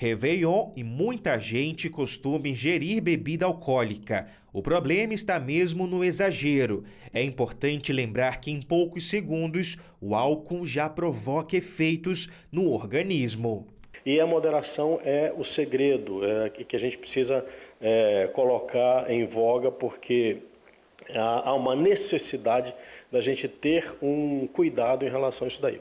Réveillon e muita gente costuma ingerir bebida alcoólica. O problema está mesmo no exagero. É importante lembrar que em poucos segundos o álcool já provoca efeitos no organismo. E a moderação é o segredo é, que a gente precisa é, colocar em voga, porque há uma necessidade da gente ter um cuidado em relação a isso daí.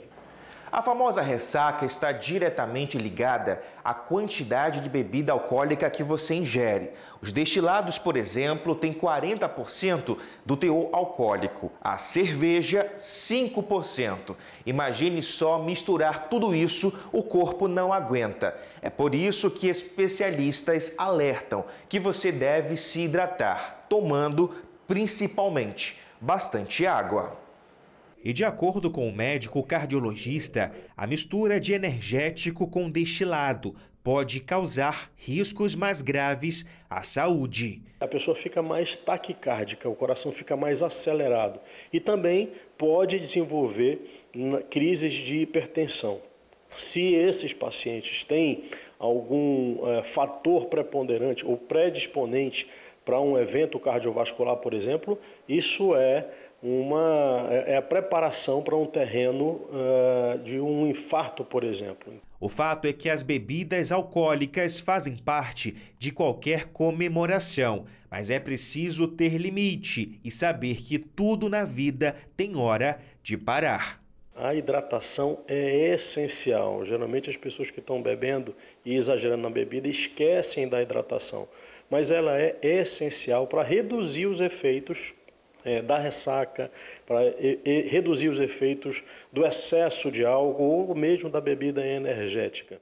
A famosa ressaca está diretamente ligada à quantidade de bebida alcoólica que você ingere. Os destilados, por exemplo, têm 40% do teor alcoólico, a cerveja 5%. Imagine só misturar tudo isso, o corpo não aguenta. É por isso que especialistas alertam que você deve se hidratar, tomando principalmente bastante água. E de acordo com o médico cardiologista, a mistura de energético com destilado pode causar riscos mais graves à saúde. A pessoa fica mais taquicárdica, o coração fica mais acelerado e também pode desenvolver crises de hipertensão. Se esses pacientes têm algum é, fator preponderante ou predisponente para um evento cardiovascular, por exemplo, isso é uma é, é a preparação para um terreno uh, de um infarto, por exemplo. O fato é que as bebidas alcoólicas fazem parte de qualquer comemoração, mas é preciso ter limite e saber que tudo na vida tem hora de parar. A hidratação é essencial. Geralmente as pessoas que estão bebendo e exagerando na bebida esquecem da hidratação, mas ela é essencial para reduzir os efeitos é, da ressaca, para reduzir os efeitos do excesso de álcool ou mesmo da bebida energética.